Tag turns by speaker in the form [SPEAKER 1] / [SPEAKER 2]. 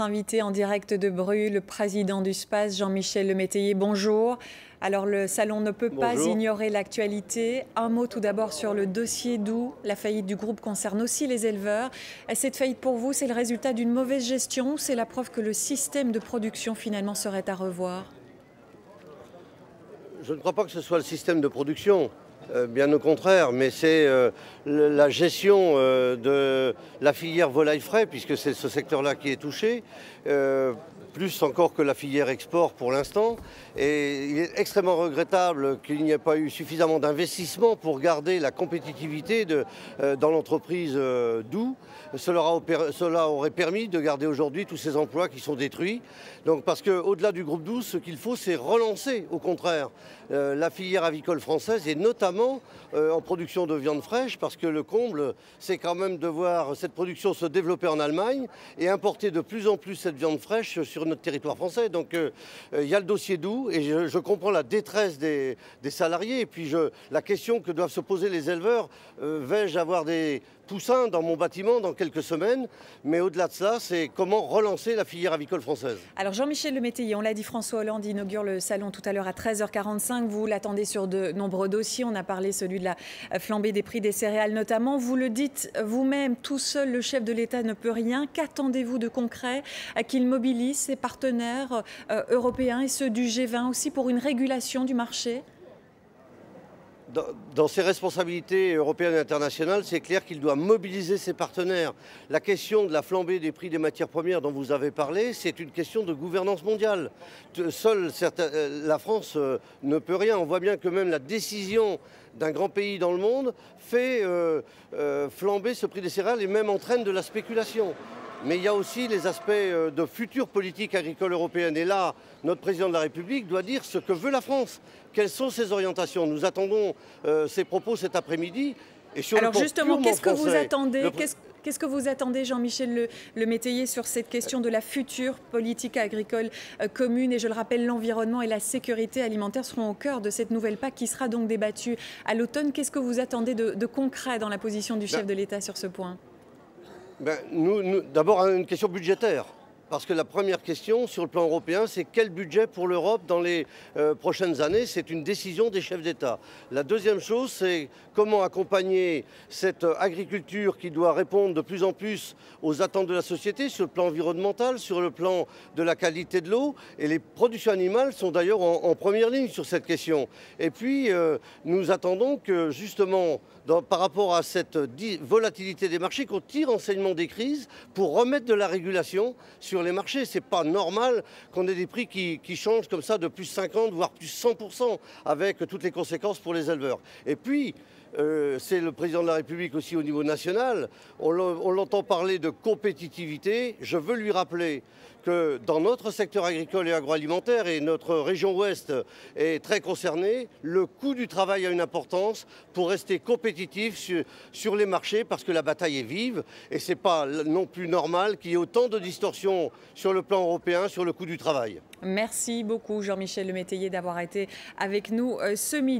[SPEAKER 1] notre invité en direct de Bru, le président du SPACE, Jean-Michel Lemétayer. Bonjour. Alors le salon ne peut pas ignorer l'actualité. Un mot tout d'abord sur le dossier d'où la faillite du groupe concerne aussi les éleveurs. Cette faillite pour vous, c'est le résultat d'une mauvaise gestion C'est la preuve que le système de production finalement serait à revoir?
[SPEAKER 2] Je ne crois pas que ce soit le système de production. Euh, bien au contraire, mais c'est euh, la gestion euh, de la filière volaille frais, puisque c'est ce secteur-là qui est touché, plus encore que la filière export pour l'instant. Et il est extrêmement regrettable qu'il n'y ait pas eu suffisamment d'investissement pour garder la compétitivité dans l'entreprise d'où. Cela, cela, aurait permis de garder aujourd'hui tous ces emplois qui sont détruits. Donc parce qu'au-delà du groupe 12, ce qu'il faut, c'est relancer, au contraire, la filière avicole française et notamment euh, en production de viande fraîche, parce que le comble, c'est quand même de voir cette production se développer en Allemagne et importer de plus en plus cette viande fraîche sur notre territoire français. Donc euh, euh, il y a le dossier doux et je, comprends la détresse des, salariés et puis la question que doivent se poser les éleveurs, vais-je avoir des poussins dans mon bâtiment dans quelques semaines Mais au-delà de cela, c'est comment relancer la filière avicole française.
[SPEAKER 1] Alors Jean-Michel Lemétayer, on l'a dit, François Hollande inaugure le salon tout à l'heure à 13h45. Vous l'attendez sur de nombreux dossiers. On a parlé celui de la flambée des prix des céréales notamment. Vous le dites vous-même, tout seul, le chef de l'État ne peut rien. Qu'attendez-vous de concret Qu'il mobilise ses partenaires euh, européens et ceux du G20 aussi pour une régulation du marché?
[SPEAKER 2] Dans, ses responsabilités européennes et internationales, c'est clair qu'il doit mobiliser ses partenaires. La question de la flambée des prix des matières premières dont vous avez parlé, c'est une question de gouvernance mondiale. Seule euh, la France euh, ne peut rien. On voit bien que même la décision d'un grand pays dans le monde fait euh, flamber ce prix des céréales et même entraîne de la spéculation. Mais il y a aussi les aspects de future politique agricole européenne. Et là, notre président de la République doit dire ce que veut la France. Quelles sont ses orientations? Nous attendons euh, ces propos cet après-midi.
[SPEAKER 1] Et sur Alors justement, qu'est-ce que vous attendez? Qu'est-ce que vous attendez, Jean-Michel le, le, Métayer, sur cette question de la future politique agricole euh, commune? Et je le rappelle, l'environnement et la sécurité alimentaire seront au cœur de cette nouvelle PAC qui sera donc débattue à l'automne. Qu'est-ce que vous attendez de, concret dans la position du chef ben de l'État sur ce point?
[SPEAKER 2] Ben, nous, D'abord, une question budgétaire. Parce que la première question sur le plan européen, c'est quel budget pour l'Europe dans les euh, prochaines années? C'est une décision des chefs d'État. La deuxième chose, c'est comment accompagner cette agriculture qui doit répondre de plus en plus aux attentes de la société sur le plan environnemental, sur le plan de la qualité de l'eau. Et les productions animales sont d'ailleurs en, première ligne sur cette question. Et puis, euh, nous attendons que justement, par rapport à cette volatilité des marchés, qu'on tire enseignement des crises pour remettre de la régulation sur les marchés. C'est pas normal qu'on ait des prix qui, changent comme ça de plus 50, voire plus 100%, avec toutes les conséquences pour les éleveurs. Et puis, euh, c'est le président de la République aussi au niveau national. On l'entend parler de compétitivité. Je veux lui rappeler que dans notre secteur agricole et agroalimentaire, et notre région ouest est très concernée, le coût du travail a une importance pour rester compétitif sur, les marchés parce que la bataille est vive et ce n'est pas non plus normal qu'il y ait autant de distorsions sur le plan européen sur le coût du travail.
[SPEAKER 1] Merci beaucoup Jean-Michel Lemétayer d'avoir été avec nous euh, ce midi.